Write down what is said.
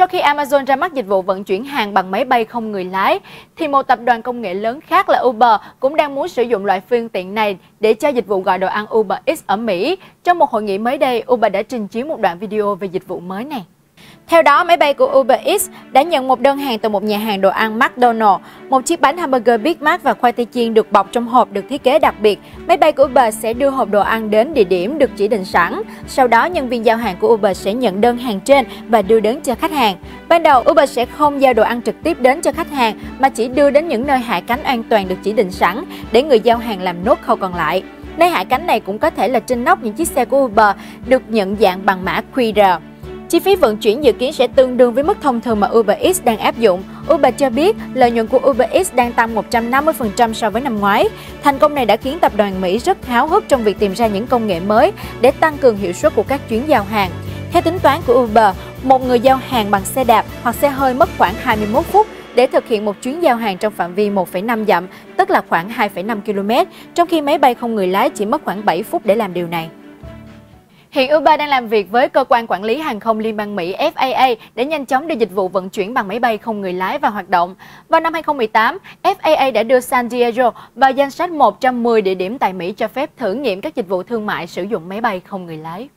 Sau khi Amazon ra mắt dịch vụ vận chuyển hàng bằng máy bay không người lái, thì một tập đoàn công nghệ lớn khác là Uber cũng đang muốn sử dụng loại phương tiện này để cho dịch vụ gọi đồ ăn Uber Eats ở Mỹ. Trong một hội nghị mới đây, Uber đã trình chiếu một đoạn video về dịch vụ mới này. Theo đó, máy bay của Uber Eats đã nhận một đơn hàng từ một nhà hàng đồ ăn McDonald's. Một chiếc bánh hamburger Big Mac và khoai tây chiên được bọc trong hộp được thiết kế đặc biệt. Máy bay của Uber sẽ đưa hộp đồ ăn đến địa điểm được chỉ định sẵn. Sau đó, nhân viên giao hàng của Uber sẽ nhận đơn hàng trên và đưa đến cho khách hàng. Ban đầu, Uber sẽ không giao đồ ăn trực tiếp đến cho khách hàng mà chỉ đưa đến những nơi hạ cánh an toàn được chỉ định sẵn để người giao hàng làm nốt khâu còn lại. Nơi hạ cánh này cũng có thể là trên nóc những chiếc xe của Uber được nhận dạng bằng mã QR. Chi phí vận chuyển dự kiến sẽ tương đương với mức thông thường mà Uber Eats đang áp dụng. Uber cho biết lợi nhuận của Uber Eats đang tăng 150% so với năm ngoái. Thành công này đã khiến tập đoàn Mỹ rất háo hức trong việc tìm ra những công nghệ mới để tăng cường hiệu suất của các chuyến giao hàng. Theo tính toán của Uber, một người giao hàng bằng xe đạp hoặc xe hơi mất khoảng 21 phút để thực hiện một chuyến giao hàng trong phạm vi 1,5 dặm, tức là khoảng 2,5 km, trong khi máy bay không người lái chỉ mất khoảng 7 phút để làm điều này. Hiện Uber đang làm việc với cơ quan quản lý hàng không liên bang Mỹ FAA để nhanh chóng đưa dịch vụ vận chuyển bằng máy bay không người lái vào hoạt động. Vào năm 2018, FAA đã đưa San Diego vào danh sách 110 địa điểm tại Mỹ cho phép thử nghiệm các dịch vụ thương mại sử dụng máy bay không người lái.